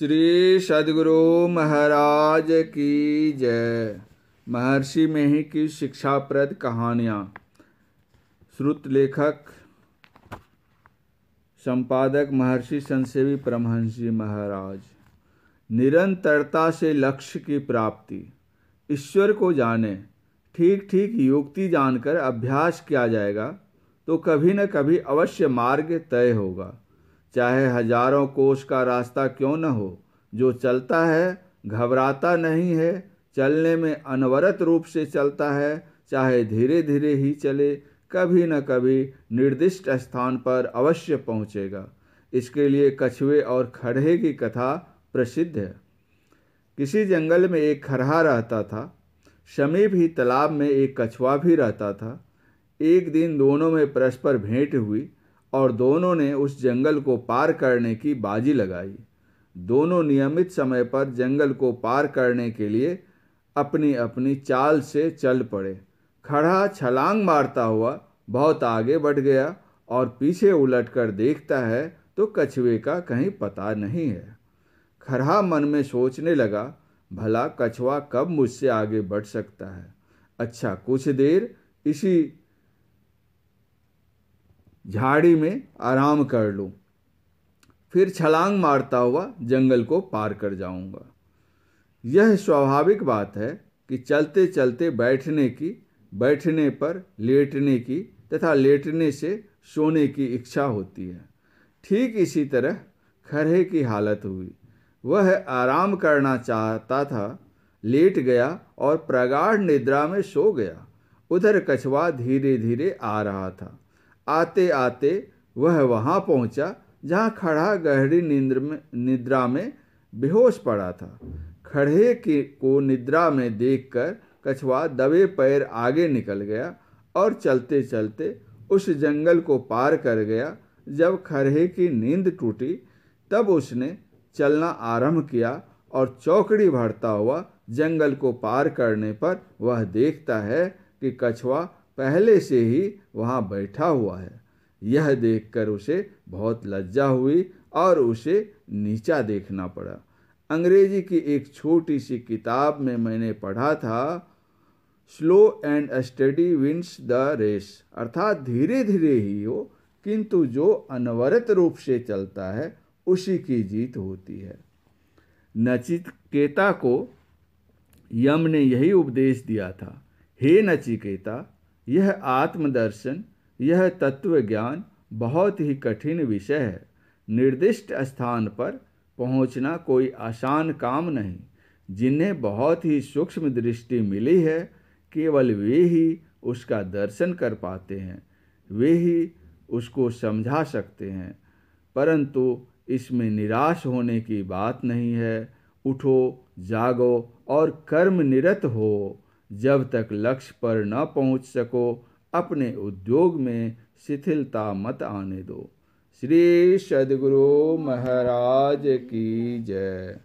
श्री सदगुरु महाराज की जय। महर्षि में ही की शिक्षाप्रद कहानियाँ। श्रुत लेखक, संपादक महर्षि संसेवी परमहंस जी महाराज। निरंतरता से लक्ष्य की प्राप्ति। ईश्वर को जाने ठीक ठीक युक्ति जानकर अभ्यास किया जाएगा तो कभी न कभी अवश्य मार्ग तय होगा। चाहे हज़ारों कोष का रास्ता क्यों न हो, जो चलता है, घबराता नहीं है, चलने में अनवरत रूप से चलता है, चाहे धीरे धीरे ही चले, कभी न कभी निर्दिष्ट स्थान पर अवश्य पहुँचेगा। इसके लिए कछुए और खड़े की कथा प्रसिद्ध है। किसी जंगल में एक खरहा रहता था। समीप ही तालाब में एक कछुआ भी रहता था। एक दिन दोनों में परस्पर भेंट हुई। और दोनों ने उस जंगल को पार करने की बाजी लगाई। दोनों नियमित समय पर जंगल को पार करने के लिए अपनी अपनी चाल से चल पड़े। खड़ा छलांग मारता हुआ बहुत आगे बढ़ गया और पीछे उलट कर देखता है तो कछुए का कहीं पता नहीं है। खरहा मन में सोचने लगा, भला कछुआ कब मुझसे आगे बढ़ सकता है? अच्छा कुछ देर इसी झाड़ी में आराम कर लूँ। फिर छलांग मारता हुआ जंगल को पार कर जाऊँगा। यह स्वाभाविक बात है कि चलते चलते बैठने की, बैठने पर लेटने की तथा लेटने से सोने की इच्छा होती है। ठीक इसी तरह खरहे की हालत हुई। वह आराम करना चाहता था, लेट गया और प्रगाढ़ निद्रा में सो गया। उधर कछुआ धीरे धीरे आ रहा था। आते आते वह वहाँ पहुँचा, जहाँ खड़ा गहरी निद्र में, निद्रा में बेहोश पड़ा था। खड़े के, को निद्रा में देखकर कछुआ दबे पैर आगे निकल गया और चलते चलते उस जंगल को पार कर गया। जब खरहे की नींद टूटी, तब उसने चलना आरंभ किया और चौकड़ी भरता हुआ जंगल को पार करने पर वह देखता है कि कछुआ पहले से ही वहाँ बैठा हुआ है। यह देखकर उसे बहुत लज्जा हुई और उसे नीचा देखना पड़ा। अंग्रेज़ी की एक छोटी सी किताब में मैंने पढ़ा था slow and study wins the race अर्थात धीरे धीरे ही हो, किंतु जो अनवरत रूप से चलता है, उसी की जीत होती है। नचिकेता को यम ने यही उपदेश दिया था, हे नचिकेता यह आत्मदर्शन, यह तत्व ज्ञान बहुत ही कठिन विषय है। निर्दिष्ट स्थान पर पहुँचना कोई आसान काम नहीं। जिन्हें बहुत ही सूक्ष्म दृष्टि मिली है, केवल वे ही उसका दर्शन कर पाते हैं, वे ही उसको समझा सकते हैं। परंतु इसमें निराश होने की बात नहीं है। उठो, जागो और कर्म निरत हो। जब तक लक्ष्य पर न पहुँच सको, अपने उद्योग में शिथिलता मत आने दो। श्री सदगुरु महाराज की जय।